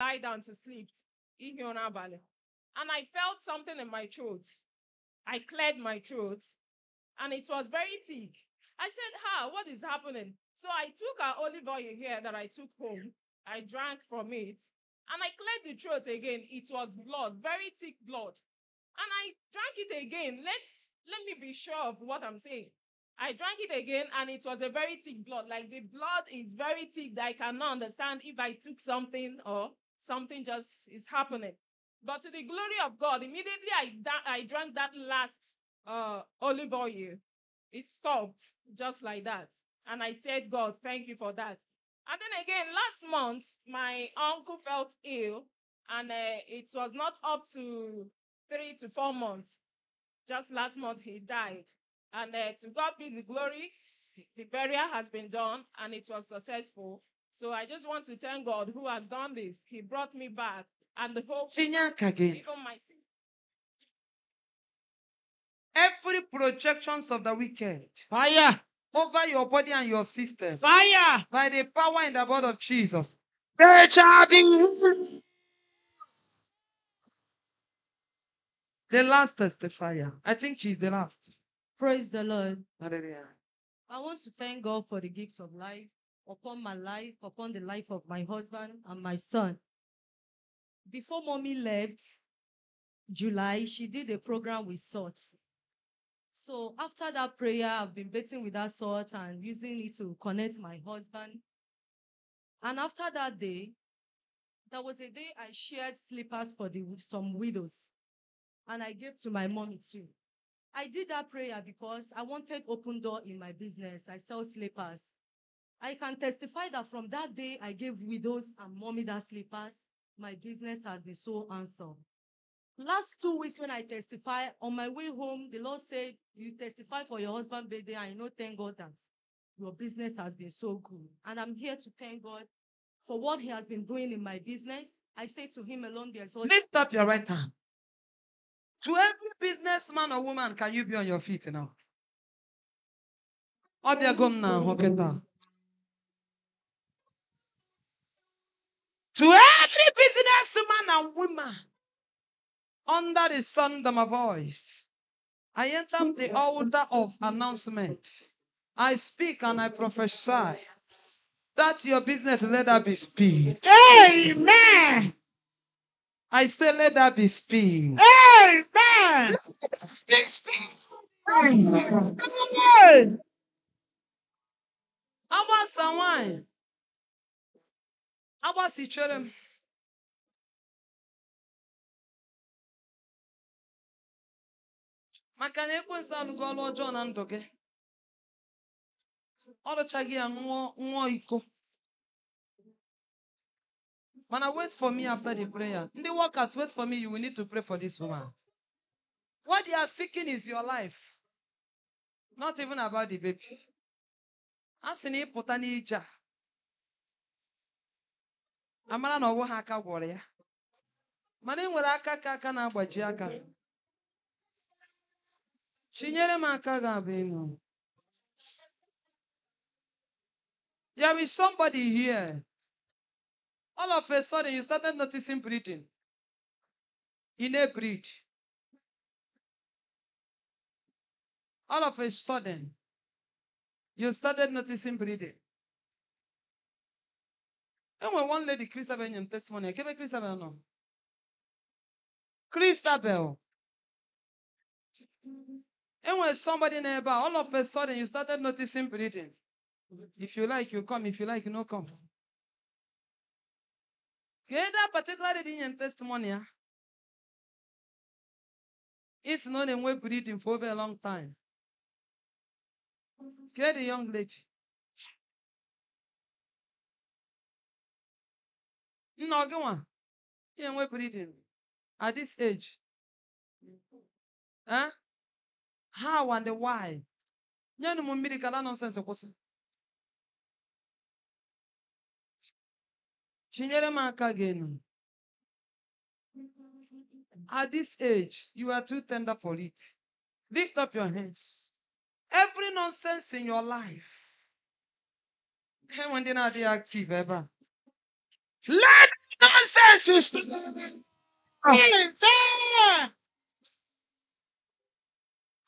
lie down to sleep. And I felt something in my throat. I cleared my throat and it was very thick. I said, Ha, what is happening? So I took an olive oil here that I took home. I drank from it and I cleared the throat again. It was blood, very thick blood. And I drank it again. Let's let me be sure of what I'm saying. I drank it again and it was a very thick blood. Like the blood is very thick that I cannot understand if I took something or something just is happening. But to the glory of God, immediately I, I drank that last uh, olive oil. It stopped just like that. And I said, God, thank you for that. And then again, last month, my uncle felt ill and uh, it was not up to three to four months. Just last month, he died. And uh, to God be the glory, the burial has been done and it was successful. So I just want to thank God who has done this. He brought me back and the whole Tinye aka gị. even my Every projections of the wicked Fire! over your body and your system Fire! by the power in the blood of Jesus. There shall be The last testifier. I think she's the last. Praise the Lord. Hallelujah. I want to thank God for the gift of life upon my life, upon the life of my husband and my son. Before mommy left July, she did a program with salt. So after that prayer, I've been betting with that salt and using it to connect my husband. And after that day, there was a day I shared slippers for the some widows, and I gave to my mommy too. I did that prayer because I wanted open door in my business. I sell slippers. I can testify that from that day I gave widows and mommy that slippers, my business has been so answered. Last two weeks when I testify, on my way home, the Lord said, you testify for your husband birthday you know, thank God that your business has been so good. And I'm here to thank God for what he has been doing in my business. I say to him alone, there's all Lift up your right hand. To every businessman or woman, can you be on your feet now? Obiagom na hoketa. To every businessman and woman under the sound of my voice, I enter the altar of announcement. I speak and I prophesy that your business let there be speed. Amen! I say let there be speed. Amen! Amen! Agbasichere m. Maka na ekwensu alụgo ọrụ ọjọọ na ndụ gị. Ọ rụchaghị ya ṅụọ iko. Mana wait for me after the prayer. Ndị workers wait for me. You will need to pray for this woman. What they are seeking is your life. Not even about the baby. a sị na ịpụta n'ije a amara na aka gwọrọ ya. Mana nwere aka ka aka na-agbaji aka. Chinyere m aka ga-abụ ịnụ there is somebody here. All of a sudden you started noticing breathing. In a breed. All of a sudden you started noticing breathing. One lady, Christabel, in testimony, Kebe Christabel, no. Christabel. And when somebody nearby, all of a sudden you started noticing breathing. If you like, you come. If you like, you no come. Get that particular lady in testimony. ah, It's not a way breathing for over a long time. Get the young lady. Nna gị nwa na-enwe breathing at this age. Eh? How and why? Nyenụ m mmiri ka na nonsense kwụsị. Chinyere m aka gị enu. At this age, you are too tender for it. Lift up your hands. Every nonsense in your life. When they're not active ever. Let nonsense nonsense is Amen. Ah.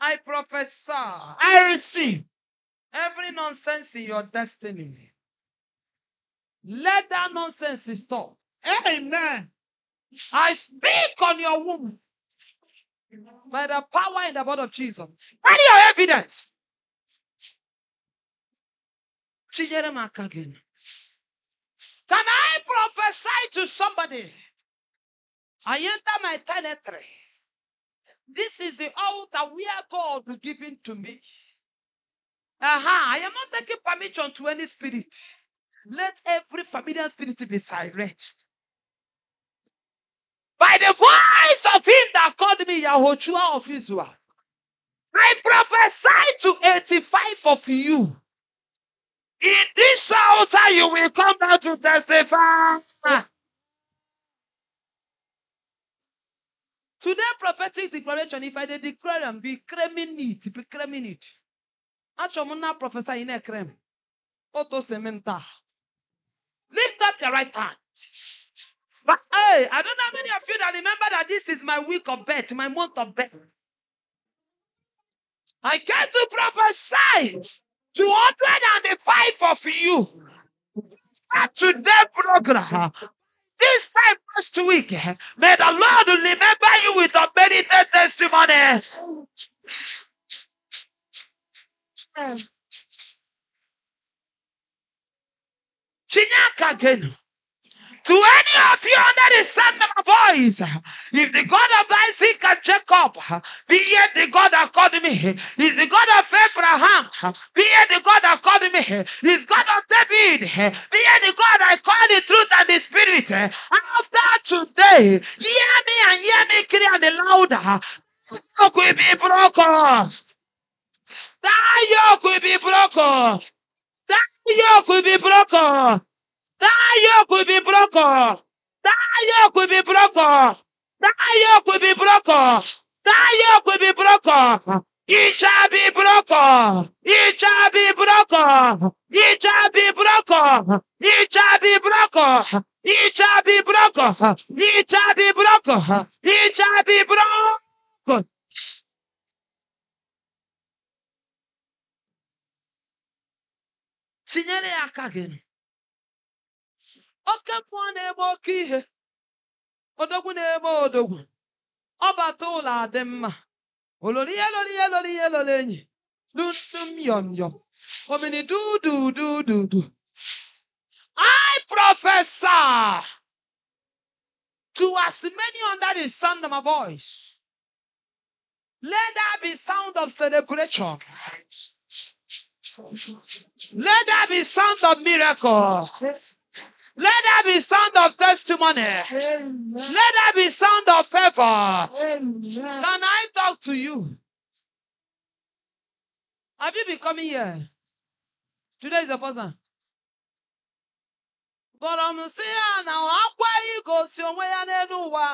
I prophesy I receive. every nonsense in your destiny. Let that nonsense stop. Amen. I speak on your womb by the power in the blood of Jesus. Carry your evidence. Chinyere m aka gị. Can I prophesy to somebody? I enter my territory. This is the altar where God will give it to me. Aha, I am not taking permission to any spirit. Let every familiar spirit be silenced. By the voice of him that called me Yahushua of Israel, I prophesy to 85 of you. In this altar, you will come down to testify. Today, prophetic declaration, if I dey declare am, be claiming it, be claiming it. Achọrọ m na prophesy ị na-ekere m. Oto sementa. Lift up your right hand. But hey, I don't know how many of you that remember that this is my week of birth, my month of birth. I came to prophesy to 105 of you. At today program, this time last week, may the Lord remember you with a merited testimony. Chinyaka. To any of you under the sound of my voice, if the God of Isaac and Jacob, be yet the God that called me, is the God of Abraham, be yet the God that called me, is God of David, be yet the God that called the truth and the spirit. After today, hear me and hear me clear and louder. Yoke will be broken. That yoke will be broken. That yoke will be broken. Yoke will be broken. Yoke will be broken. Yoke will be broken. Yoke will be broken. It shall be broken. It shall be broken. It shall be broken. It shall be broken. It shall be broken. It shall be broken. It be broken. Chinyere ya aka gị. Oke mmụọ na-eme oke ihe. Odogwu na-eme odogwu. Ọbata ụlọ adị mma. Olori ihe lori ihe lori ihe lori enyi. Dundum. Omini du du du du du. I prophesy to as many under the sound of my voice. Let there be sound of celebration. Let there be sound of miracle. There be sound of testimony. Let there be sound of favor. Can I talk to you? Have you been coming here? Today is the first time. Kpọrọ m sị ya na akwa igosi onwe ya n'elu ụwa.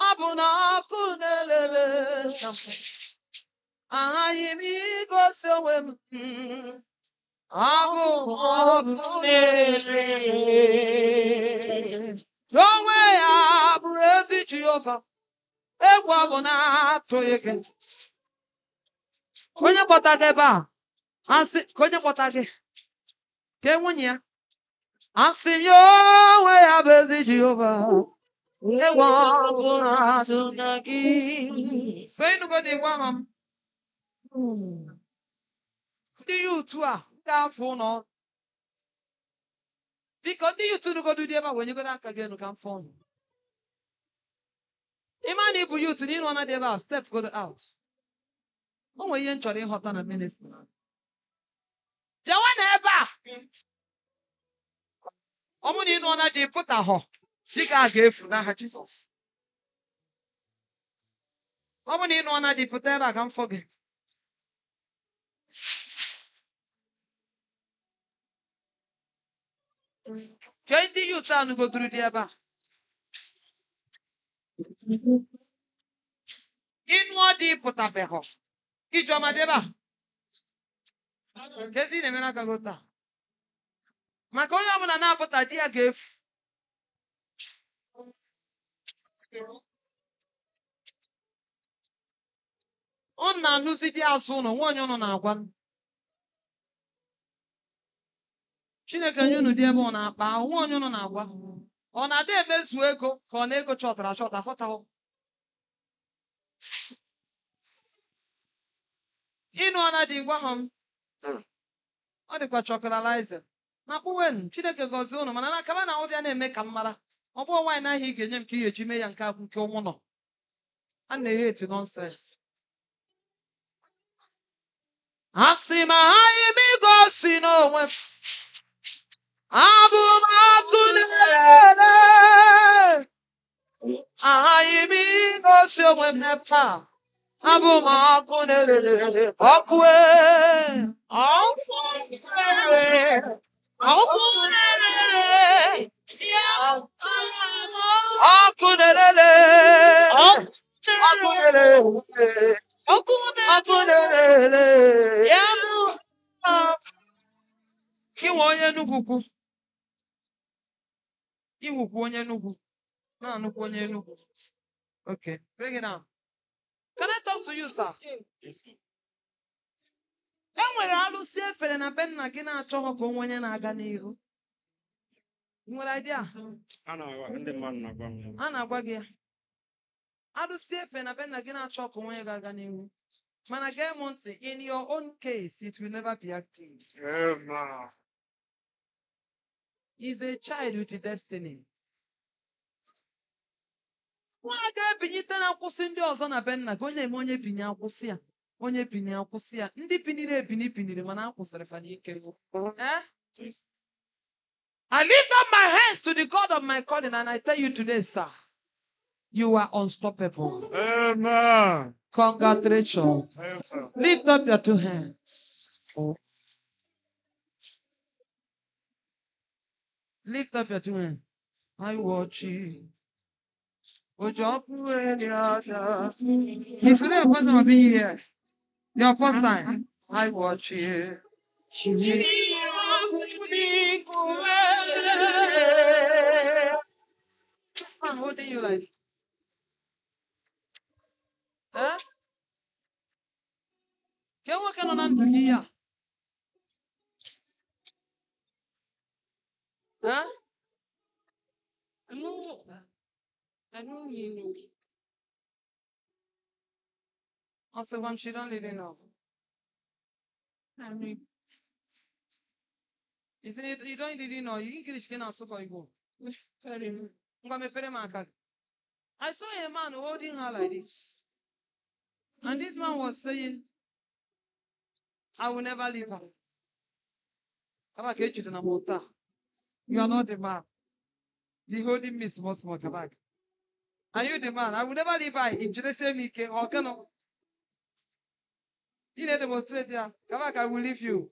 Ọ bụ na ọkụ na-elele. Aghaghị m igosi onwe m. mm, Ọ bụ ọkụ na-elele. Onwe ya bụ ezi Jehova. Egwu ọ bụ na-atụghị gị. Onye kpọta gị ebe a, asị ka onye kpọta gị, ka nwunye ya. Asị m ya onwe ya bụ ezi Jehova. Egwu ọ bụ na-atụghị gị. So ịnụgo ha m. Ndị ya otu a ga-afụ ụlọ. Biko ndị ya otu nugodu dị ebe a wenyegodo aka gị enu ka m fụ. Ịma na ịbụ otu na ịnụ dị ebe a step godo out. O nwere ihe m chọrọ ịghọta na ministry. Bịawa na ebe a. Ọ bụrụ na ịnụ ọna dị pụta họ dị ka a ga-efu n'aha Jizọs. Ọ bụrụ na ịnụ ọna dị pụta ebe a ka m gị. Kee ndị yut a nugoduru dị ebe a. Ịnụ ọ dị pụtabeghọ. Ijeọma dị ebe a. Kezi ị na-eme n'aka gị taa. Maka onye ọbụla na-apụta di ya ga-efu. ọ na-anụzi di azụ ụlọ nwaanyị ụnụ na-agwa chineke nye unu dị ebe ọ na-akpa ahụ nwaanyị ụnụ na-agwa ọ na-ada emezu ego ka ọ na-ego chọtara achọta ghọtawo ịnụ ọna dị gwa ha m. Ọ dịkwa chọkọlalize na kpụwen chineke gọzie ụnụ mana na kama na ọbịa na-eme ka m mara ọ bụrụ nwaanyị na ahịa ị ga-enye m ka ị ga-eji mee ya nke akwụ nke ụmụ nọ. A na-eghe eti nọnsens asị m anyị m igosi n'onwe abụ m akụ na-ere anyị m igosi onwe m n'ebe a abụ m akụ na-ere ọkụ ee Ọkụ na-ere, ọkụ na-ere, ya ọkụ na-ere ọkụ na-ere iwukwu onye Enugwu. Na-anụkwu onye Enugwu. Okay bring it down. Can I talk to you sir? E nwere alụsị efere na be nna gị na-achọghọ ka onwe onye na-aga n'ihu. Nwere idea? A na-agwa a gị ya. Alụsị efe na be nna gị na-achọ ka onwe onye ga-aga n'ihu. Mana gee m ntị in your own case it will never be active. Amen. Is a child with a destiny. Nwa ga-ebinyite na-akwụsị ndị ọzọ na be nna gị onye eme onye binye akwụsị ya onye binye akwụsị ya ndị biniri ebini biniri mana akwụsịrị fa n'ike Eh? I lift up my hands to the God of my calling and I tell you today, sir, you are unstoppable. Amen. Congratulations. Amen. Lift up your two hands. Lift up your two hands. I watch it. Ojú ọkùnrin ni ọjọ́. Ìfúnlẹ̀ ìpọ́sọ̀ ọ̀bí yìí ẹ̀. Your first time. I watch you. Ṣìlẹ̀ ọkùnrin kò wẹ́lẹ̀. I'm holding you like. Huh? Kí wọ́n kẹ́ lọ́nà ń dùn? Huh? No. I don't really know. On se rend chez dans les Lenovo. I mean. Isn't it, you don't really know. You can get a super ego. I saw a man holding her like this. And this man was saying, I will never leave her. Kaba ke chidana mota. You are not the man. The holding me small small kaba. Are you the man? I will never leave her. Ijidesie m ike. Ọ gịnụ? Ị na-demonstrate ya. Kaba ka I will leave you.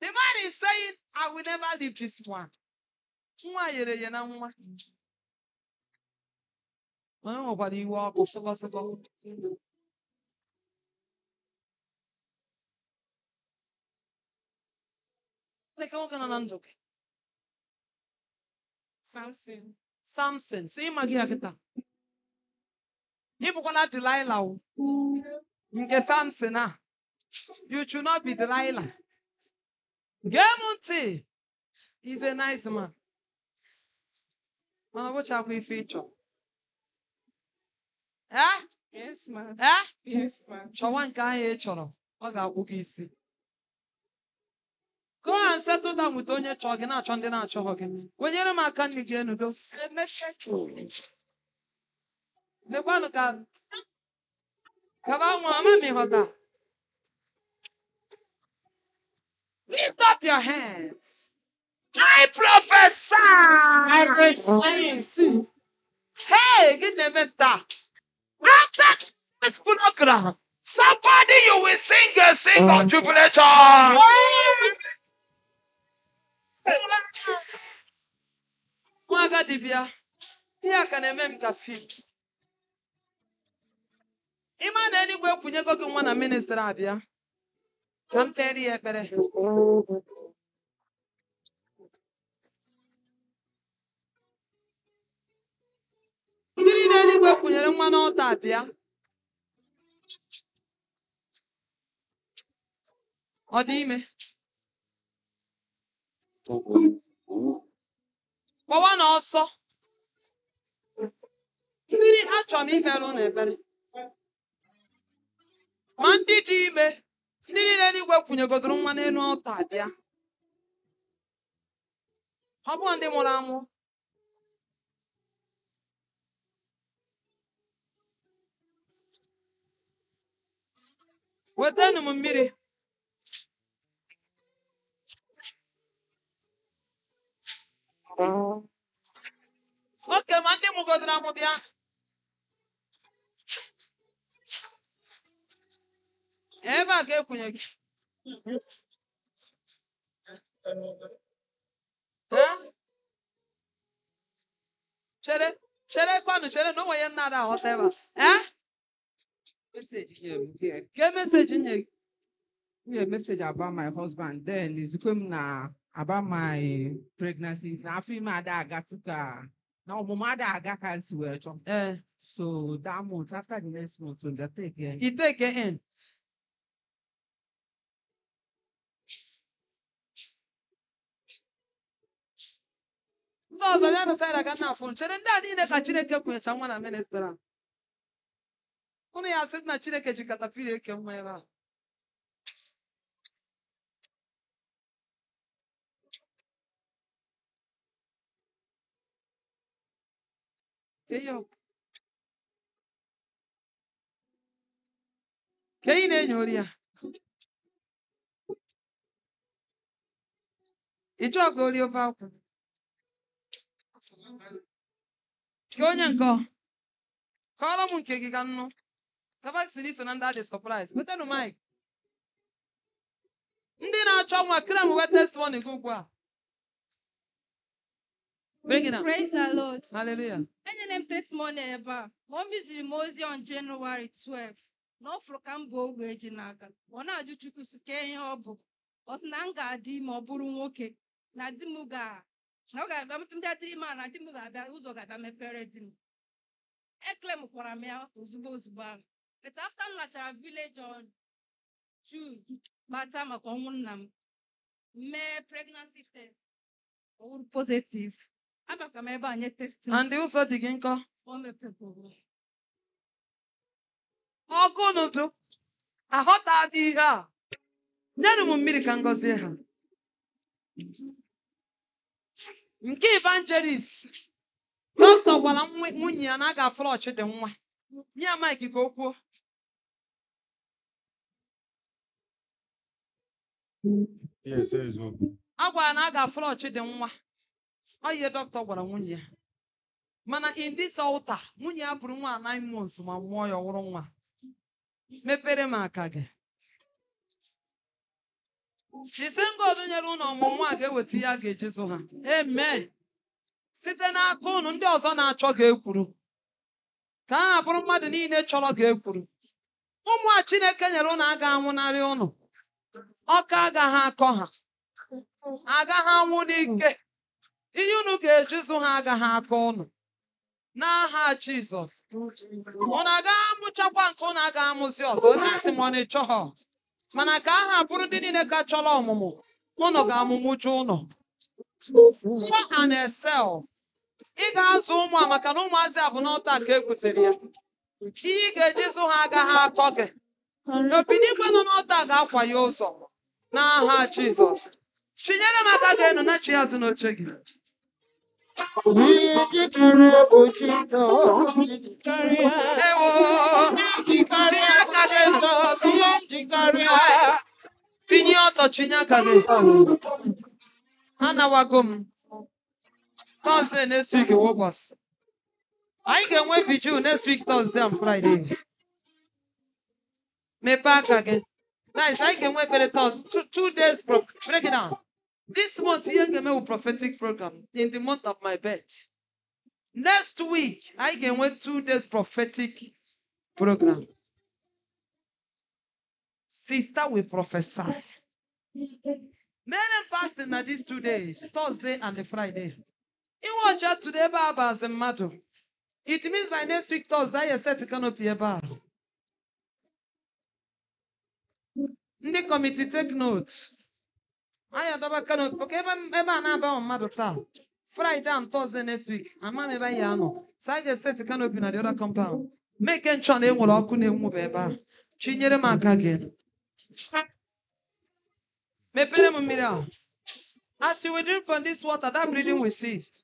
The man is saying, I will never leave this one. Nwa yere ya na nwa. Mana nwekwara iwe ọkụ sọkọsọkọ. Ndụ gị. Samson. Samson, sị ịma gị ya kịta. Ị bụkwala Delilah. Nke Samson a. You should not be Delilah. Gee m ntị. He's a nice man. Mana ọ bụchakwa ife ị chọrọ. Eh? Yes, ma'am. Eh? Yes, ma'am. Chọwa nke ahụ ị chọrọ, ọ ga-akwụ gị isi. And settle down with onye chọọ gị na-achọ ndị na-achọghọ gị. Wenyere m aka nri gị enudo. Lekwanụ ka kaba nwa ama m ịghọta. Lift up your hands. I prophesy. I receive. Hey, gị na-eme taa. After this program, somebody you will sing a sing of jubilation. nwa agadi bịa. Ihe a ka na-eme m ka fim ịma na eluigwe kwụnyego gị nwa na ministri abịa ka m kpere ya ekpere. Ndị niile eluigwe kwụnyere nwa n'ọta abịa ọ dị ime. Kpọwa na ọsọ. Ndị achọrọ m imere ụnụ ebere ma ndị dị ime ndị niile eluigwe kwụnyegodoro nwa n'elu ọta bịa. Ọ ndị mụrụ amụ. Wetanụ m mmiri oke ma ndị mụgodoro amụ bịa ebe a ga-ekwunye gị chere chere kwanụ chere na o nwere nna ada aghọta ebe a ke meseji nye. Gị here message about my husband then izikwe m na about my pregnancy. Na afọ ime ada aga sị ka na ọmụmụ ada aga ka m si wee chọọ eh. So that month after the next month so the take eh, i take it in ndị ọzọ bịa nụsara ga nna fon chere ndị a niile ka chineke kwunyecha nwa na ministra a. ụnụ ya sị na chineke ji katapila eke nwa ebe a ka ị na-enyo ori ya ị chọọ ka o rie ofe akwụ ka onye nke ọ kọrọ m nke gị ka nnụ kaba si n'iso na ndị adị sọpraịz wetanụ maịk ndị na-achọ nwa kira m wee testimony gị ugbu a Bring it down. Praise the Lord. Hallelujah. Enyere m testimony ebe a. Mọmi ziri m ozi on January 12 na ọ fụrụ ka m bụ ogbe eji n'aka. Ọ na-ajụ Chukwu sị ka ihe ọ bụ. Ọ sị na m ga-adị ime ọ bụrụ nwoke na di m ga na ọ ga-abịa ndị adịrị ime a na di m ga-abịa ụzọ ga-abịa mepere di m. Eklemkwara m ya ozugbo ozugbo ahụ. But after m lachara village on June gbata maka ọnwụ nna m mee pregnancy test ọ wụrụ positive. and ụzọ dị gị nkọ? Ọkụ n'udu aghọtaghị ihe a. Nyenụ m mmiri ka ngọzie ha. Nke evangelis dọkịta gwara nwunye ya na a ga-afọrọ ọchịdị nwa. Nye ya maịkị ka o kwuo. A gwara na a ga-afọrọ ọchịdị nwa. Ọ dọkịta gwara nwunye ya mana in this altar nwunye ya bụrụ nwa nine months ma mụọ ya ọ wụrụ nwa mepere m aka gị chise ngodu nyere ụlọ ọmụmụ a ga-eweta ihe a ga-ejezu ha. Amen. Site n'aka ụnụ ndị ọzọ na-achọ ga-ekwuru ka a bụrụ mmadụ niile chọrọ ga-ekwuru ụmụ a chineke nyere ụnụ aga anwụnarị ụnụ ọka agaghị akọ ha. Agaghị anwụ n'ike. Ihe unu ga-ejuzu ha agaghị aka ụnụ n'aha jizọs. Ụnụ agaghị amụchakwa nke ụnụ agaghị amụzi ọzọ. Onye asị m ha? Mana ka aha bụrụ ndị niile ka chọrọ ọmụmụ ụnụ ga-amụmụju ụnụ Go and excel ị ga-azụ ụmụ a maka na ụmụazị a n'ọta ka e ya. Ihe ị ga-eji zụ ha agaghị akọ gị. Obidigwe nọ n'ọta ga-akwa ya ụzọ. N'aha jizọs. Chinyere m aka ga-enu na chi azụ n'oche gị. Nijikere bujito, nijikaria, ewo, nijikaria kadezo, siye nijikaria. Pinyoto chinyakane. Hana wagum. Thursday next week will help us. I can wait with you next week, Thursday and Friday. Me back again. Nice, I can wait for the Thursday. Two, two days, bro. Break it down. This month ga-eme wụ prophetic program in the month of my birth next week I ga-enwe two days prophetic program sister will prophesy mere m fasting na these two days Thursday and the Friday inwe ọcha tụrụ ebe a bazi mmadụ It means by next week Thursday, you set canopy ebe a. bar. The committee take note. Anyị adọba canopy, porque ebe a na-aba mmadụ taa. Friday and Thursday next week, ama m ebe anyị anọ. So anyị ga-set canopy na the other compound. Make nchọ na e nwere ọkụ na-enwube ebe a. Chinyere m aka gị. Mepere m mmiri. As you will drink from this water, that bleeding will cease.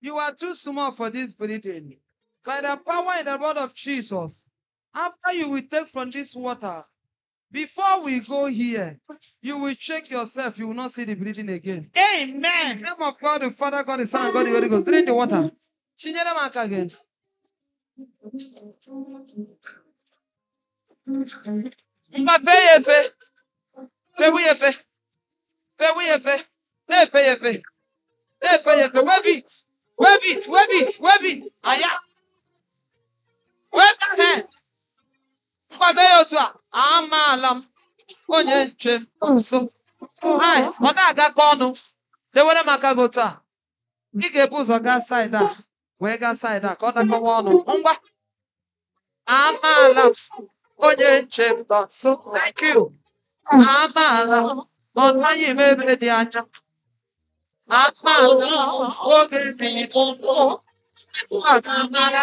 You are too small for this bleeding. By the power in the blood of Jesus, after you will take from this water, before we go here, you will check yourself. You will not see the bleeding again. In the Amen. name of God, the Father, God, the Son, and God, the Holy Ghost. Drink the water. Chinyere m aka again. Ngwa pee ya epe. Pewu ya epe. Pewu ya epe. Na-epe ya epe. Na-epe ya epe. Wave it. Wave it. Wave it. Wave it. Aya. Wave that hand. Mee ya otu a. Amaala m. Onye nche m nso. Ọ na-aga ka ọnụ. Dewere m gị otu a. Ị ga-ebu ụzọ gaa saịdị a. Wee gaa saịdị a ka ọ dakọwa ọnụ. Ngwa. Amaala m. Onye nche m nso. Amaala m. Ọ naghị m ebe dị anya. Amaala m. Oge dị ụlọ. Maka mara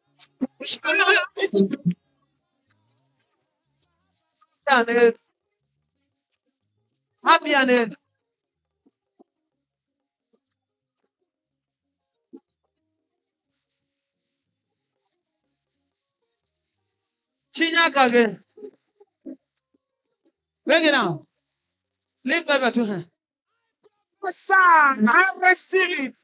ike. Abịaned. Chinye aka gị. Bring it down. Lift up your two hands. I receive it.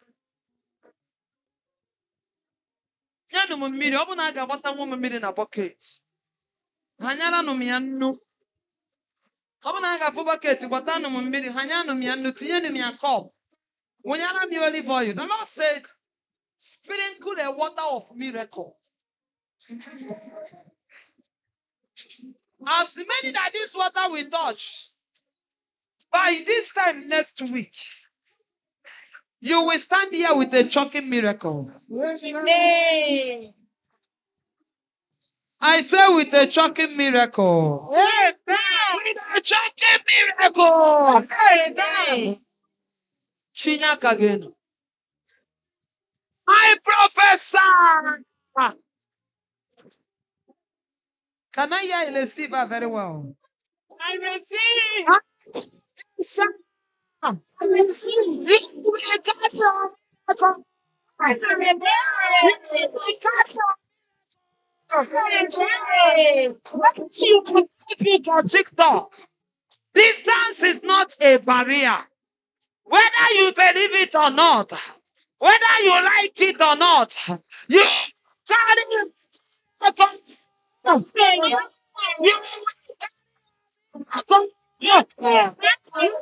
Nyanụ m mmiri, ọ bụ na a ga-agbatanwu m mmiri na bọket. Hanyaranụ m ya nnu. Ọ bụ na a ga-afụ bọket, gbatanụ m mmiri, hanyanụ m ya nnu, tinyenụ m ya kọp. Wụnyara m olive oil. The Lord said, sprinkle a water of miracle. As many that this water will touch, by this time next week, you will stand here with a choking miracle. Amen. I say with a choking miracle. Amen. With a choking miracle. Amen. Chinyaka again. I prophesy. Ah. Can I hear a receiver very well? I receive. TikTok. Distance is not a barrier. Whether you believe it or not, whether you like it or not, you carry it. You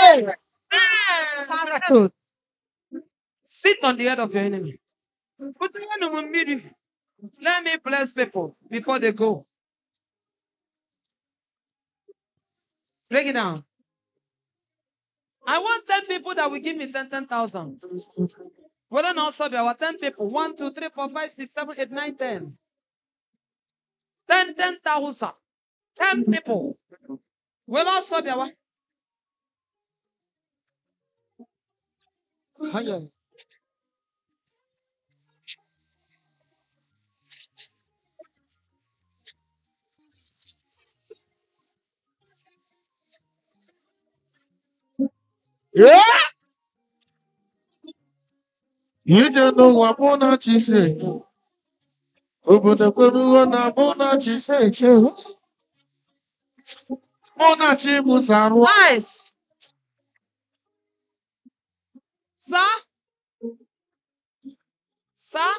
Hey. Sit on the head of your enemy. Put. Let me bless people before they go. Break it down. I want 10 people that will give me 10 10,000. Were na ọsọ bịawa 10 people. 1, 2, 3, 4, 5, 6, 7, 8, 9, 10. 10, 10,000. 10 people. Were ọsọ bịawa. Haya. Yeah. You don't know what Bonachi say. Obodo kwere na Bonachi say. Bonachi bụ sunrise. Sir? Sir?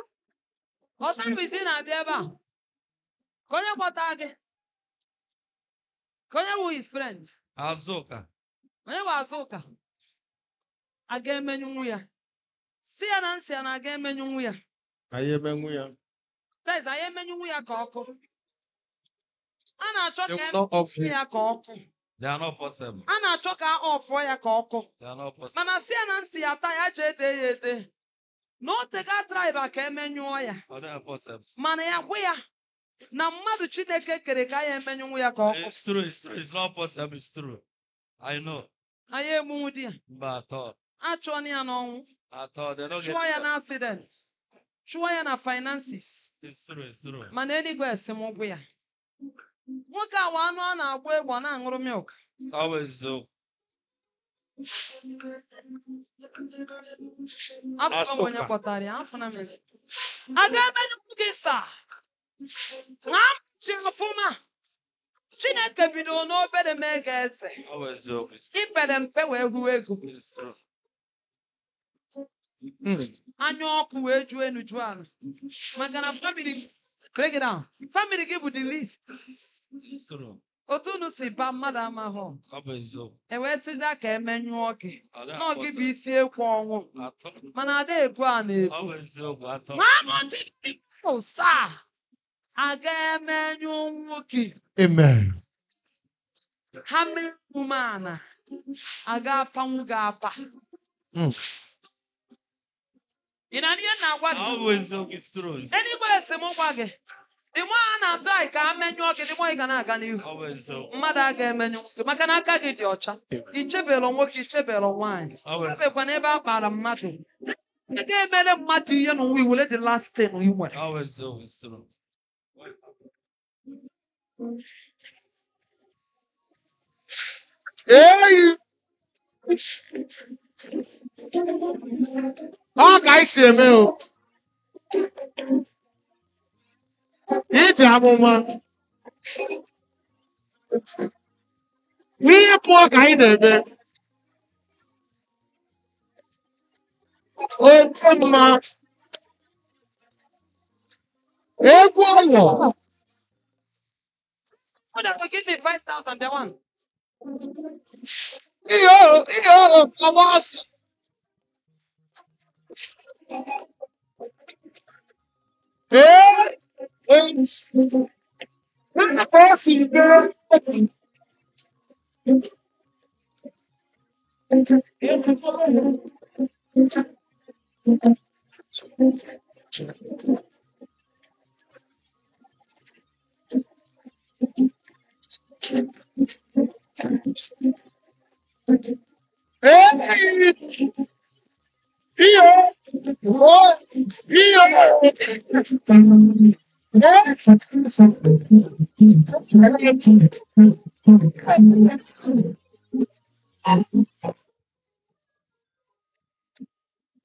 Ọta bụ isi na-abịa ebe a. Ka onye kpọta gị? Ka onye bụ his friend? Azụka. Onye bụ A ga-emenyenwu ya. Si ya na nsị ya na a ga-emenyenwu ya. Anyị emenwu ya. Guys, anyị emenyenwu ya ka ọkụ. A na-achọ They ka emenyenwu ya ka ọkụ. They are not possible. A na-achọ ka a ọfụọ ya ka ọkụ. Mana si ya na nsị ya taa ya jee dee ya ede na o tega traịba ka emenyụọ ya mana ya gwụ ya na mmadụ chineke kere ka ya emenyụnwụ ya ka ọkụ It's true. It's true. It's not possible. It's true. I know. anyị egbuwu di ya But at achọna ya n'ọnwụ. Chụọ ya na accident chụọ ya na finances. Mana eluigwe esi m ya. Nwoke awa anụ a na-agba egbo na-aṅụrụ milk. Afọ kpọtara ya afọ na mmiri aga ebe nukwu gị saa na amụchi ọfụma. Chineke bido n'obere mee ga eze ipere mpe wee hụ ego anya ọkụ wee juo enu juo ala maka na famili break down famili gị bụ the list otu unu si ba mmadụ amahụ ewee e siza ka emenyụọ gị nọ gị bụ isi ekwu ọnwụ. Mana ada ekwu a na-ekwu a ga-emenyụ nwoke. Ha mere ume a ga-apanwu gị apa. Hmm. Ị na ihe na-agwa gị enigbe esemokwu gị dị mụ a na-atrai ka a menyụọ gị dị mụ ị ga na-aga n'ihu always so. mmadụ a ga-emenyu nwoke maka na aka gị dị ọcha ichebelụ nwoke ichebelụ nwaanyị Always. ebekwana ebe a kpara mmadụ ị ga-emere mmadụ ihe n'ụwa iwere dị lastin ị nwere. Eyi. Ọ ka anyị si eme o. Iti amụma. Ihe pụọ ka anyị na-eme. Otu mma. Egwu to give me 5,000, the one. E eu, e eu, Tomás. E não posso Thank you. Ee. Ihe o ihe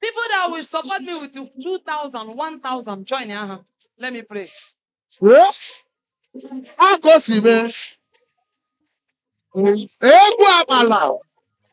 People that will support me with 2,000, 1,000, join here. Uh-huh. Let me pray. Ee. A ka o si mee. Eh? Egwu amala.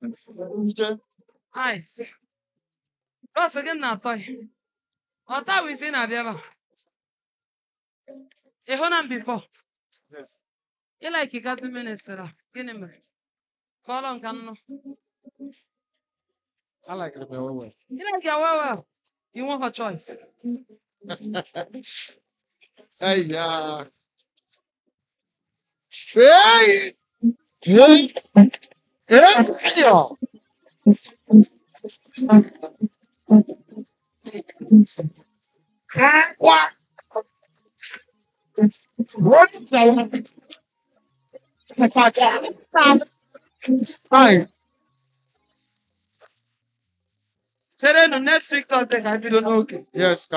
what is it? Ana mano. Ice. Bọsụ gị na-atọ ya. Ọta bụ isi na-abịa ebe a. Ị hụ na m bifọ? Ịla ikikati ministra. Gịnị mere? Kọọrọ nka nnụ. I like it very well. Ịla ike well You want her choice. Hey, yeah. Hey! Hey! Yeah. What? What is that? Thursday ka anyị n'oge. Yes.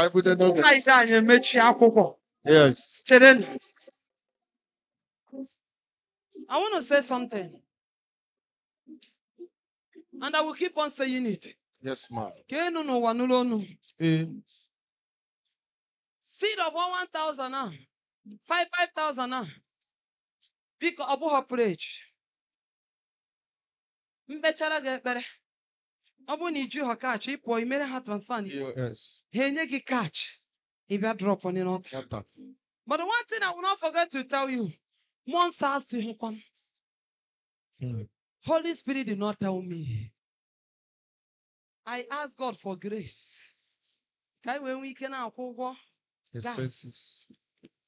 Yes. I want to say something. And I will keep on saying it. Yes, ma'am. N'ụwa n'ụlọ. Eh, Seed of one thousand now. Five five thousand now. Biko ọ bụghị preach. Mkpechara gị ekpere. Ọ bụrụ na iji ha kach ị pụọ imere ha transfer POS. ha enye gị kach. Ị bịa drop on n'ọta. But the one thing I will not forget to tell you, mmụọ nsọ asịghịkwa m. Holy Spirit did not tell me. I asked God for grace. Ka anyị wee nwee ike na-akwụ ụgwọ Expenses.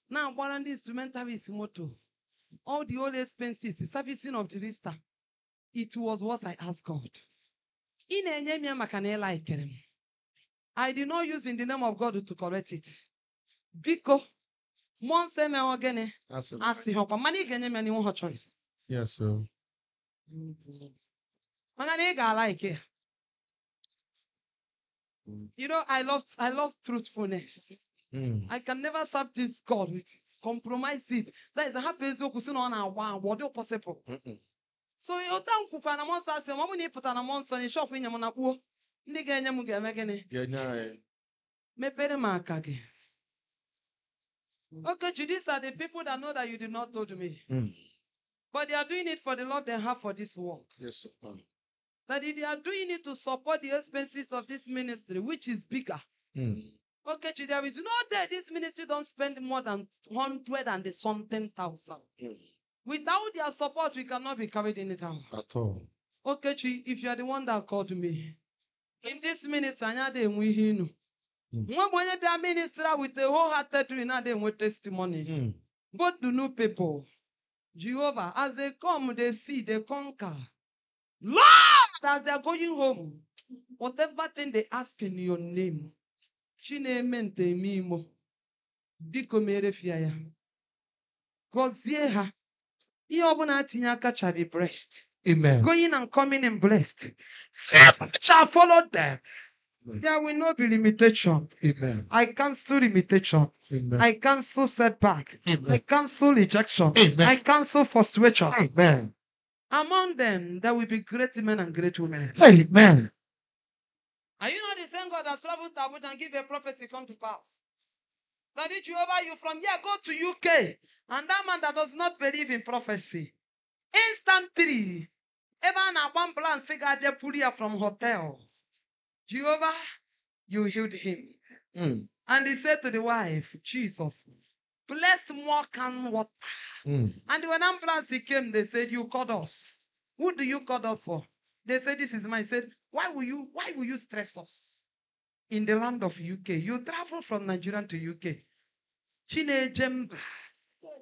na-agbara ndị instrumentalist moto. All the old expenses, the servicing of the register. It was what I asked God. Ị na-enye m ya maka na ị laikere m. I did not use in the name of God to correct it. Biko, mmụọ nsọ emeghọ gịnị? Asị ha ọkwa mana ị ga-enye m ya n'iwu ha choice. Yes, sir. Maka na ị ga-alaike ya. You know, I love I love truthfulness. Mm. I can never serve this God with compromise it. That is hapụ eziokwu si na ọ na-agba agba ọ dị possible. So ụta m kwukwa na mmụọ nsọ asị ma ọ bụ na ịpụta na mmụọ nsọ na ịshọpụ inye m na kpuo ndị ga-enye m ga-eme gịnị mepere m aka gị Okechi, these are the people that know that you did not told me. Mm. But they are doing it for the love they have for this work. Yes, sir. ma'am. That they are doing it to support the expenses of this ministry, which is bigger. Mm. Okechi, there is no day this ministry don't spend more than 100 and the something thousand. Mm. Without their support, we cannot be carried in it out. At all. Okechi, if you are the one that called me, in this ministry, anyị adịghị enwe ihe inu. Mm. Nwa bụ onye bịa ministra with a wholehearted way na-adịghị enwe testimony. Mm. Both the new people, Jehovah, as they come, they see, they conquer. Lord, as they are going home, whatever thing they ask in your name, Chineme nteme imo, biko mere fia ya. Gọzie ha. Ihe ọbụla atinye aka be blessed. Amen. Going and coming in blessed. Favor shall follow them. There will not be limitation. Amen. I cancel limitation. Amen. I cancel setback. Amen. I cancel rejection. Amen. I cancel frustration. Amen. Among them, there will be great men and great women. Amen. Are you not the same God that traveled to Abuja and give a prophecy come to pass? That did Jehovah you from here go to UK, and that man that does not believe in prophecy, instantly, even a one plan Sigabia Puria from hotel. Jehovah, you healed him. Mm. And he said to the wife, Jesus, bless more can water. Mm. And when ambulance came, they said, You called us. Who do you call us for? They said, This is mine. He said, Why will you why will you stress us? In the land of UK. You travel from Nigeria to UK. Chinejemba.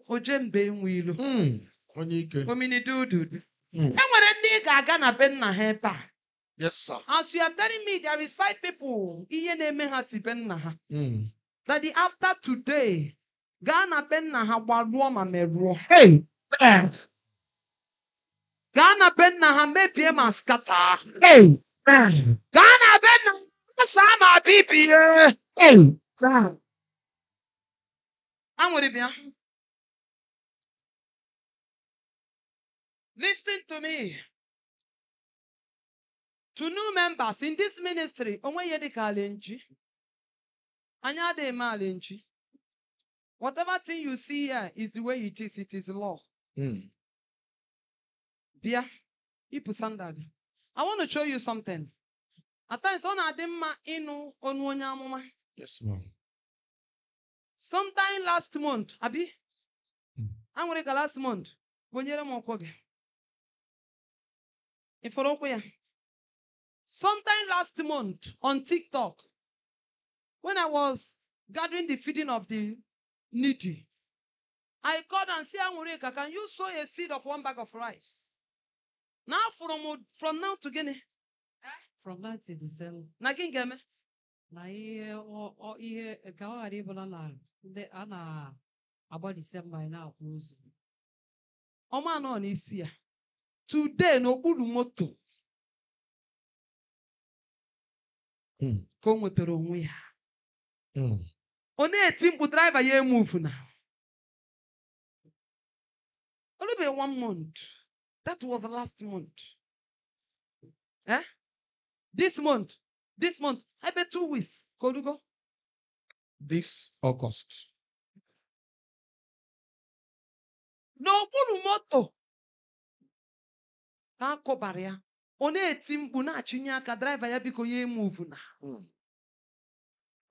Ojembe nwilu. Onye ike. Omini dudu. Enwere ndị ị ga-aga na be nna ha ebe a. Yes, sir. As you are telling me there is five people, mm. that the after today, Ghana ben. Hey. Ghana ben. Hey. Ghana ben na ha saa ma Listen to me. To new members in this ministry, onwe ihe dịka ala nchi. Anyị adịghị eme ala nchi. Whatever thing you see here is the way it is. It is law. Mm. Bịa, ịpụ sandal. I want to show you something. At times, ọ na-adị mma ịnụ ọnụ onye amụma. Yes, ma'am. Sometime last month, abi? Mm. Anwụrụ ka last month, bonyere m ụkwụ gị. Ị fọrọ ụkwụ ya? Sometime last month on TikTok, when I was gathering the feeding of the needy, I called and said, Anwureka, can you sow a seed of one bag of rice? Now from, from now to Guinea, from now to December na gị ga-eme? na ihe ọ- ihe ka ọ ghara ịbụla na ndị a na-agba Disemba anyị na-akwụ ozu ọma anọ n'isi ya today n'okpuru moto ka o nwetara onwe ya. Mm. ọ na-eti mkpu draiva ya emuvu na only one month. That was last month. Eh? this month. This month. Ebe two weeks. Ka orugo This August. n'okpuru moto ka akụbara ya. Ọ na-eti mkpu na-achịnye aka draiva ya biko ya emuvu na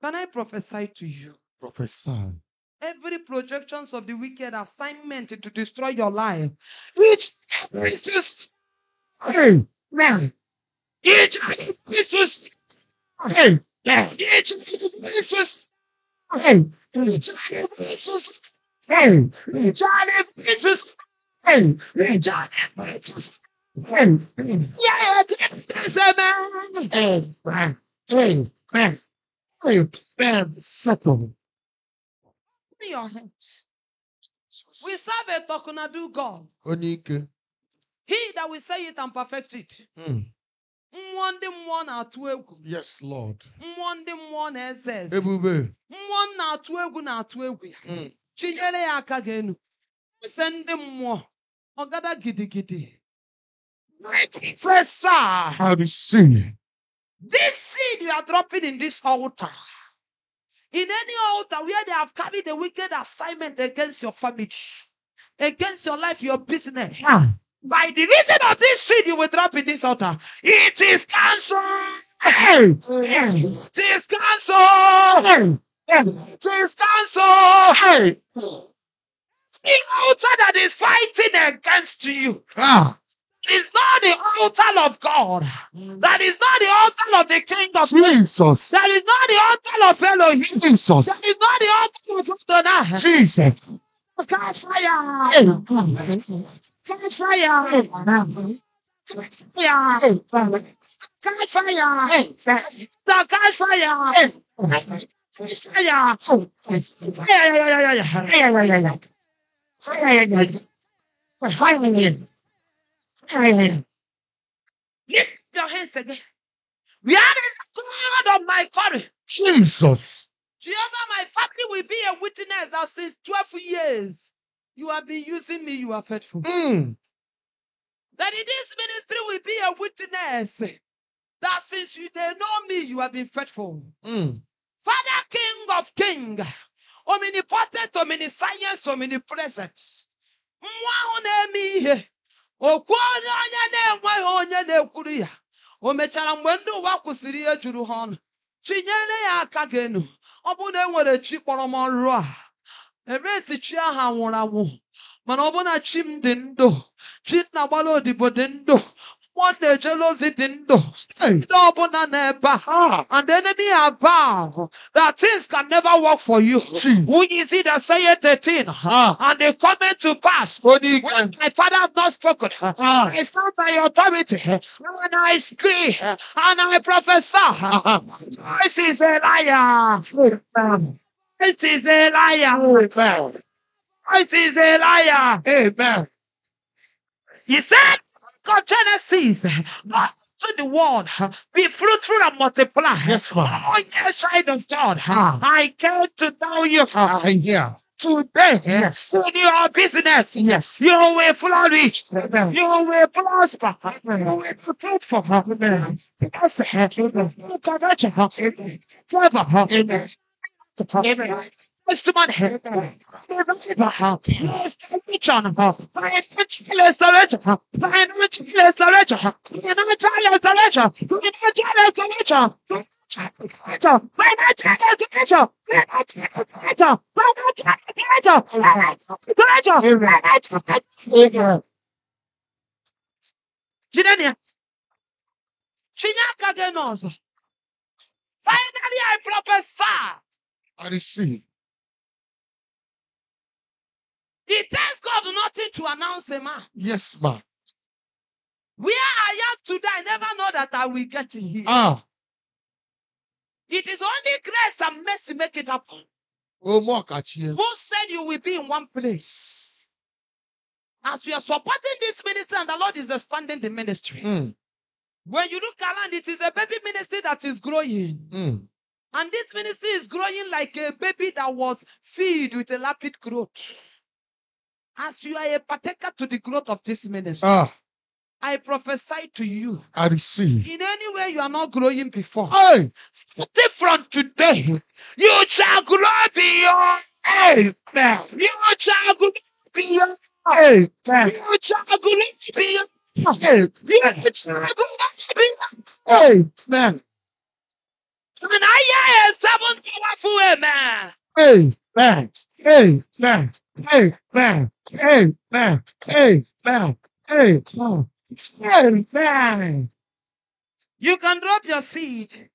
can I prophesy to you Prophesy. every projections of the wicked assignment to destroy your life. Each Christus, Hey, man. each Christus, Hey, man. each Christus, Hey, each Johnny Christus, hey, Johnny Christus. hey, Yeah, this a man. hey, man. Hey, man. Settle. In your hands. We serve a Tokunadu God. Onike. He that will say it and perfect it. Mm. Mmụọ ndị mmụọ na-atụ egwu. Yes, Lord. Mmụọ ndị mmụọ na-eze eze. Ebube. Mmụọ na-atụ egwu na-atụ egwu ya. Mm. chinyere ya aka gị enu ese ndị mmụọ ọgada gidigidi Professor, I receive. this seed you are dropping in this altar in any altar where they have carried a wicked assignment against your family against your life your business Ah. by the reason of this seed you will drop in this altar it is cancelled Hey, it is cancelled hey, it is cancelled hey. the altar that is fighting against you Ah. Is not the altar of God. That is not the altar of the King of. Jesus. That is not the altar of Elohim. Jesus. That is not the altar of Adonai. Jesus. Catch fire! Catch fire! Catch fire! Catch fire! The catch fire! Catch fire! Lift your hands again. We are in the God of my courage. Jesus. Jehovah, my family will be a witness that since 12 years you have been using me, you are faithful. Mm. That in this ministry will be a witness that since you they know me, you have been faithful. Mm. Father, King of King, omnipotent, omniscience, omnipresence. Nwa ahụ na-eme ihe, okwu onye onye na-enweghị onye na-ekwuru ya. O mechara mgbe ndị ụwa kwụsịrị ihe juru ha ọnụ. Chinyere ya aka gị enu. Ọ bụrụ na e nwere chi kpọrọ m ọrụ a, eresi chi ahụ nwụrụ anwụ. Mana ọ bụ na chi m dị ndụ, chi nna gbara odibo dị ndụ, na-ejere ozi dị ndụ. Hey. Ndị ọbụla na-ebe a. Ah. And the enemy have that things can never work for you. Jesus. Who is it that a thing? Ah. And they come to pass. When Onike. my father have not spoken. Ah. I stand by authority. And I scream. And I prophesy. Ah. This is a liar. This is a liar. Amen. This is a liar. Amen. He said, God Genesis, to the world, be fruitful and multiply. Yes, ma'am. Oh, yes, child of God. Ah. I came to tell you I hear. today. Yes. In your business, Yes. you will flourish. Amen. You will prosper. You will be fruitful. Yes. Encourage. Favor. Amen. Testimony. Restoration. Financial restoration. Financial restoration. Financial restoration. Financial restoration. Financial restoration. Financial restoration. Amen. Jidenia. Chinyaka genozo. Finally, I prophesy. I receive. It takes God nothing to announce a man. Yes, ma'am. Where I am today, I never know that I will get in here. Ah. It is only grace and mercy make it happen. Oh, here. Who said you will be in one place? As we are supporting this ministry and the Lord is expanding the ministry. Mm. When you look around, it is a baby ministry that is growing. Mm. And this ministry is growing like a baby that was fed with a rapid growth. As you are a partaker to the growth of this ministry, Ah. I prophesy to you. I receive. In any way you are not growing before, Hey. starting from today, you shall grow beyond. Hey. You shall grow beyond. Hey. You shall grow beyond. Hey. You shall grow beyond. Man. And I hear a seven powerful amen. Hey. Man. Hey. Man. Hey. Man. Hey. Man. Hey. Man. Hey. Man. You can drop your seed.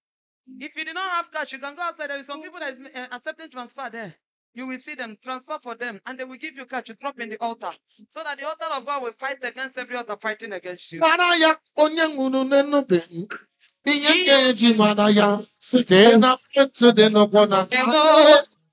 If you do not have cash, you can go outside. There is some people that is uh, accepting transfer there. You will see them transfer for them, and they will give you cash. to drop in the altar, so that the altar of God will fight against every other fighting against you.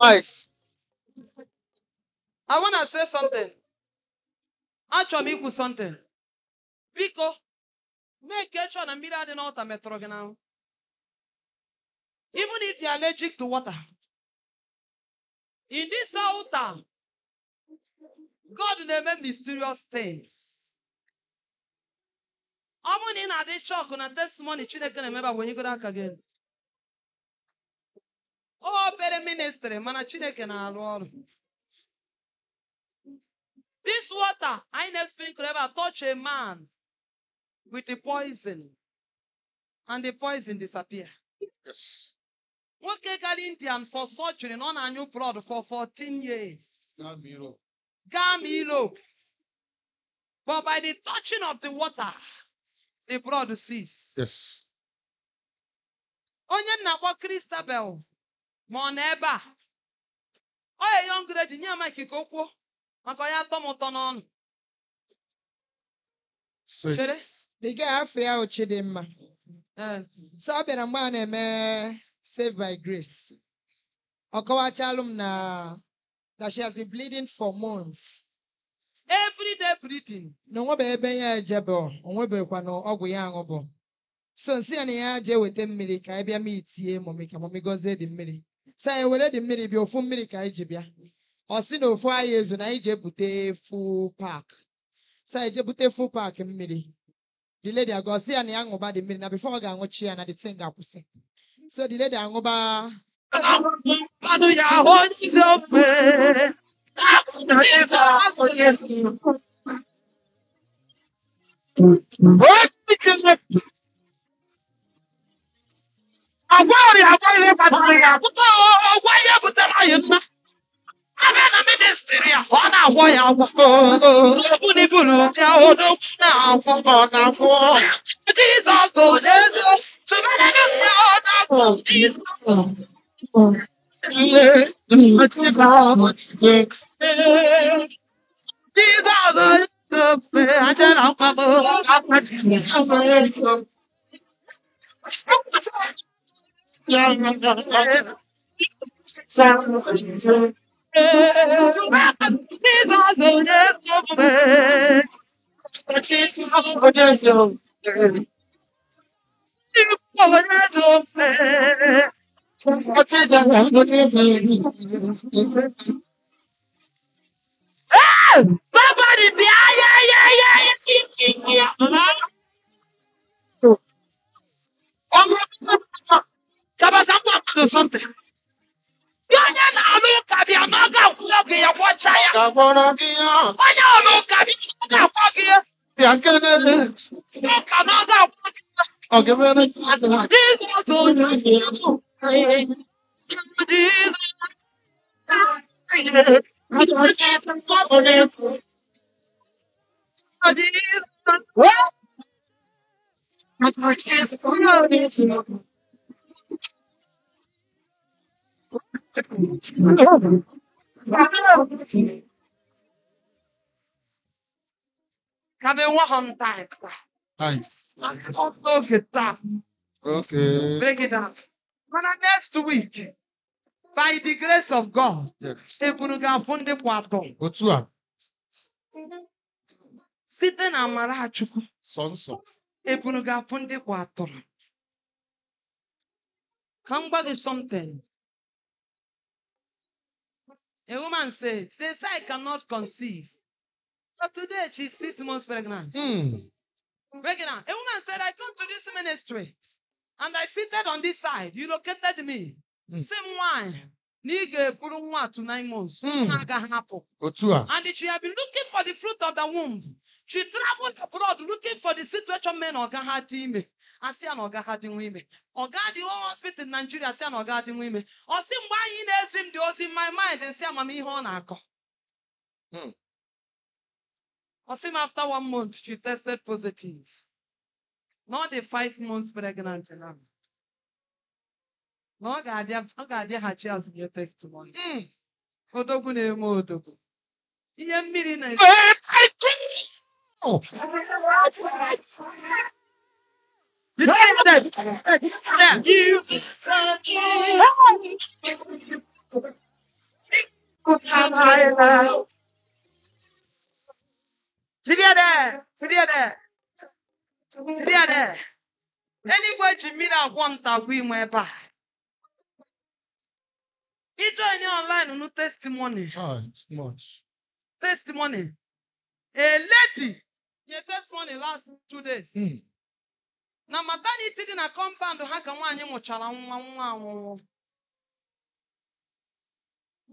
Nice. I want to say something. Achọrọ m ikwu something. Biko, na-eke chọọ na mmiri adị n'ọta metụrụ gị n'ahụ. Even if you are allergic to water. In this altar, God na-eme mysterious things. Ọ bụrụ na ị na-adị chọkụ na testimony Chineke na-emeba wenyegodo aka gị elu. O obere ministry mana Chineke na-arụ ọrụ. This water anyị na-sprinkle ebe a touch a man with the poison and the poison disappear. Yes. Nwoke gara Indian for surgery na ọ na-anyụ blood for 14 years. Now, Miro. gaa ma Europe. But by the touching of the water, the blood cease. Yes. Onye na-akpọ Christabel ma ọ nọ ebe a. Ọ ya young lady nye ma ikike okwu maka onye atọ m ụtọ n'ọnụ. Chere. ị ga-afọ ya o Chidimma Eh, so ọ bịara mgbe a na-eme saved by grace. Okawachalum na that she has been bleeding for months. Every day bleeding. No one be ebe ya ejebo, onwe be kwa no ogu ya ngobo. So nsi ani ya je wete mmiri ka ebia mi tie momi ka momi gozie di mmiri. Sa e were di mmiri bi ofu mmiri ka eji bia. Na ofu ayi ezu na ije bute full park. Sa eje bute full park mmiri. The lady agọ ani ya ngoba di mmiri na before ọ ga-aṅụchi ya na the thing ga-akwụsị. sɛde ne da nwobaa Agora, agora ele vai dar a puta, o guaia puta lá, irmã. Jesus na Something. Onye na-alụ ụka bịa na ọ ga-akwụrụ gị ya gwọcha ya. Onye ọlụ ụka bịa na ọ ga-akwọ gị. Ụka na ọ ga-akwọ gị ya. Jesus onye Ka nwa hom time. Nice. Okay. Break it down. Mana next week, by the grace of God, Yes. Site na amara Chukwu, sọ nsọ. ebunu ga-afụ ndị kwụ atọrọ. Ka m gwa gị something. A woman said, they say I cannot conceive. But today she's six months pregnant. Hmm. It down. A woman said, I come to this ministry and I seated on this side. You located me. Mm. Same wine. Nige puru nwa to nine months. Mm. A, And she had been looking for the fruit of the womb. She traveled abroad looking for the situation men dị ime. Asị ya na ọga ha dịnwa ime. Ọga dị one hospital in Nigeria asị ya na ọga dịnwa ime. Ọ sị mgbe anyị na-ezi m dị ozi my mind nsị amamihe ọ na-akọ. Hmm. Ọ sị m after one month she tested positive. Not the five months pregnant. Na ọ ga-abịa ọ ga-abịaghachi azụ nye testimony. Hmm. Odogwu na-eme odogwu. Ihe mmiri na. You said that. You come higher now. Together, together, together. Anyway, Jimmy, I want that we went back. He joined you online no testimony. Charge much. Testimony. A lady, your testimony last two days. Mm. Na maternity dị na compound ha ka nwaanyị mụchara nwa nwa anwụnwụ.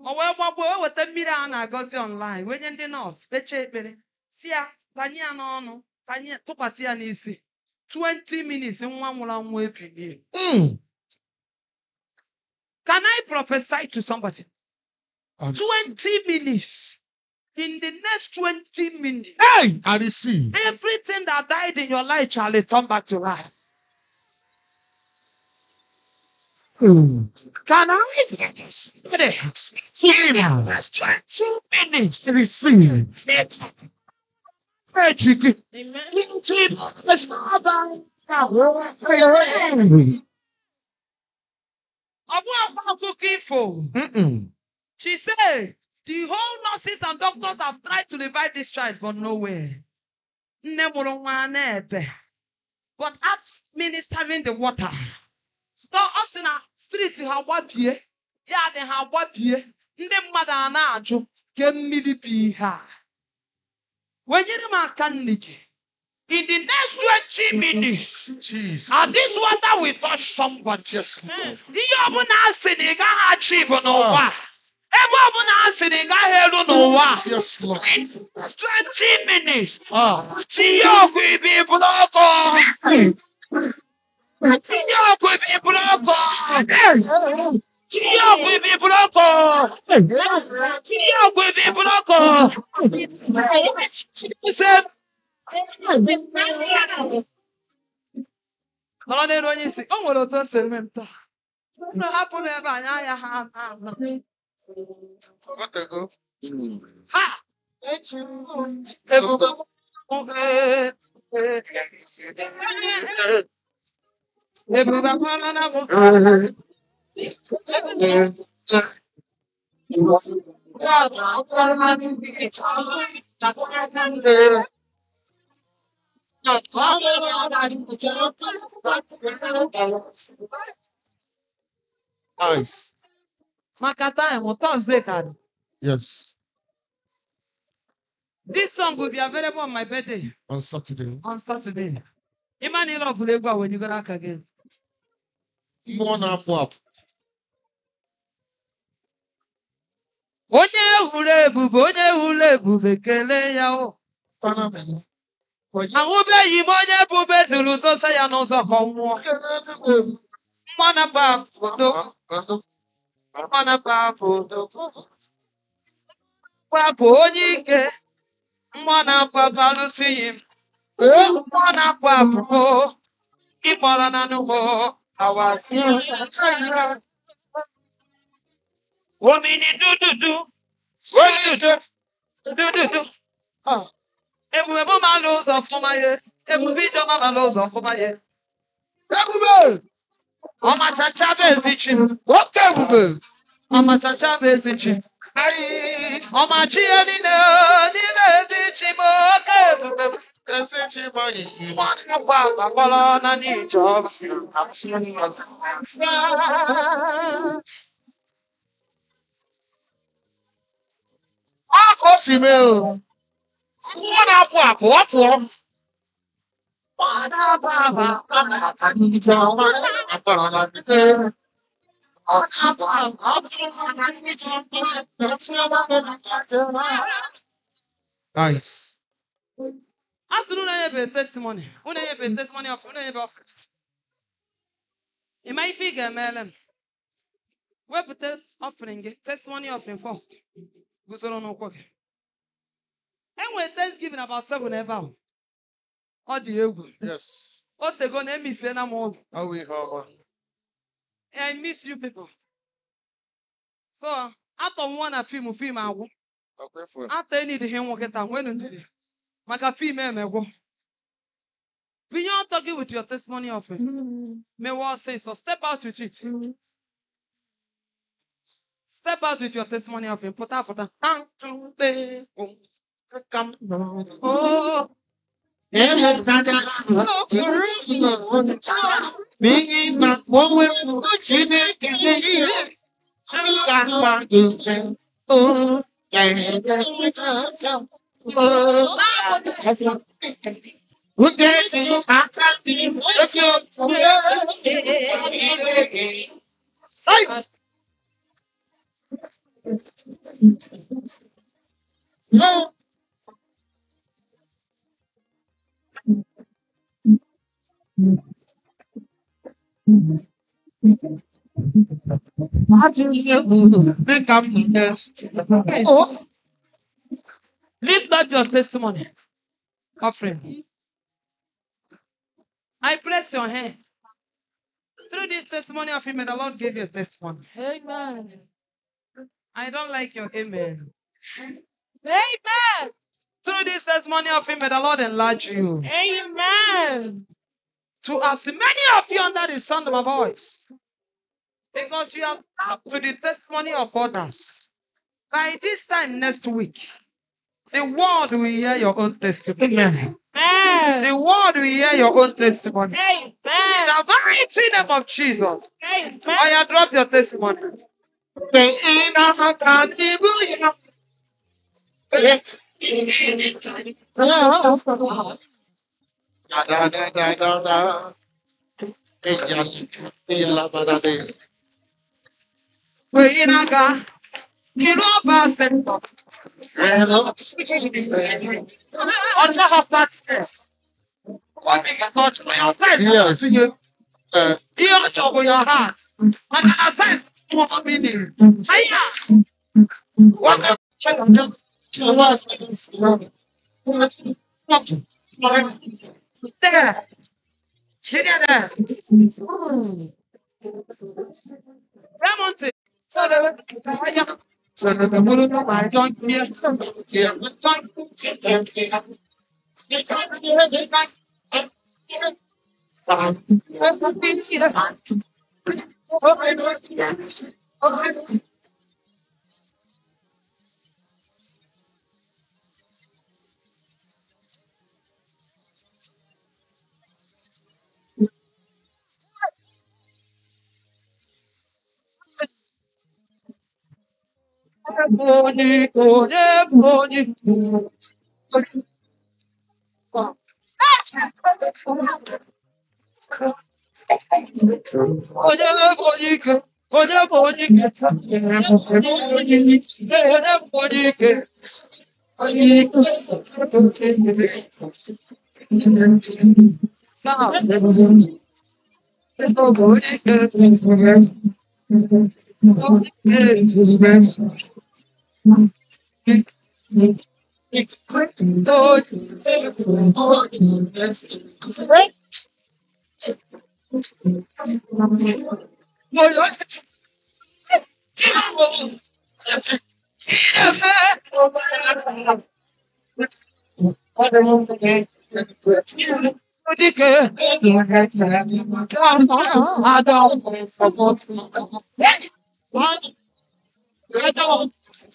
O wee gbagbuo wee weta mmiri a na-agọzi online wee nye ndị nọọsụ kpechaa ekpere si ya tanye ya n'ọnụ tanye tụkwasị ya n'isi 20 minutes nwa nwụrụ anwụ ebilie. Mm. Can I prophesy to somebody? I 20 minutes. In the next 20 minutes, Hey, I receive. everything that died in your life shall return back to life. Mm. Can I get this? Yes. 20 minutes. Receive. Magic. Amen. Ọ bụ akpa akụkọ ifo. Mm-mm. She said, the whole nurses and doctors have tried to revive this child, but nowhere. Nne mụrụ nwa na-ebe. But after ministering the water, so ọ sị na street ha gbabie, ya dị ha gbabie, ndị mmadụ a na-ajụ ke mmiri bi ihe a. Wenyere m aka nne gị. In the next 20 minutes, Jesus. and this water will touch somebody. Ihe ọbụla a sị na ị gaghị achieve n'ụwa a, ebe ọbụla a sị na ị gaghị eru n'ụwa. 20 minutes. Ah. tinye ọgwụ ibi bụrụ ọkụ. Tinye ọgwụ ibi bụrụ ọkụ. Tinye ọgwụ ibi bụrụ ọkụ. Tinye ọgwụ ibi bụrụ ọkụ. Nọrọ n'elu onye isi o nwere otu o si eme m taa. Unu hapụ m ebe anyị ahịa ha na-ana What? Ha! Nice. Maka time Thursday dị. Yes. This song will be available on my birthday On Saturday. on Saturday. Ịma na ịlọ ọbụla egwu a wenyegoro aka gị. Mmụọ na-apụ apụ. Onye hụrụ ebube, onye hụrụ ebube kelee ya o. Ahụbeghị m onye ebube duru dosa ya n'ụzọ ka ọ nwụọ. Mmanụ bụ Wapụ onye ike mmụọ na-akpọ balụsi yi mmụọ na-akpọ apụpụ ịkpọrọ na n'ugbo awasi omini dúdúdú dúdúdú dúdúdú ebube mụ ma lụ ụzọ fụmaye ebube ijọma ma lụ ụzọ fụmaye. Ekube! Ọmachacha bụ ezi ebube. Ọmachacha bụ ezi. Ọmachi ihe niile n'ime ezi chi bụ oke ebube m. Si mee o. Na-apụ apụ, ọ pụọ. Nice. A na unu enyebeghị testimony. Unu enyebeghị testimony of unu enyebeghị of. Ị ma ife ị ga-emele? Wepụta offering testimony offering first. Guzoro n'ụkwụ gị. E nwere Thanksgiving about seven ebe. Ọ dị egwu. Yes. O tego na emisiena m ụlọ. Awụ ihe ọma. I miss you people. So, atọ nwa na fim fim agwụ. Atọ enyi ihe nwa kịta nwenu ndidi. Maka fim emegwụ. Binye ọtọ gị with your testimony offering. Mewe ọsịsọ. Step out with it. Step out with your testimony offering. Pụta em là ta ta mình im mặc bố quên có chỉ biết cái gì anh càng bằng đường lên ô chạy chạy trong ô ba con thật sự Hãy subscribe cho kênh Ghiền Mì Gõ Để không bỏ lỡ những video hấp dẫn mkpa gị. Oh, lift up your testimony. Offering. I bless your hand. Through this testimony of him, may the Lord give you a testimony. Amen. I don't like your amen. Amen. Through this testimony of him, may the Lord enlarge you. Amen. To as many of you under the sound of my voice, because you have up to the testimony of others. By this time next week, the world will hear your own testimony. Amen. The world will hear your own testimony. Amen. In the mighty name of Jesus. Amen. I drop your testimony. da da da da da. Ella, ella para de. We're in a car. You know, person. Ọjọ́ of that first. What we can touch by yourself. Yes. Uh, you touch with your heart. And as I say, one minute. Hiya. What the fuck? What the fuck? What the fuck? Tara! Juliana! Ramonte! Bonito, é bonito. Olha ela bonita, olha a bonita, olha a bonita, olha a bonita. Não, bonita, bonita. I don't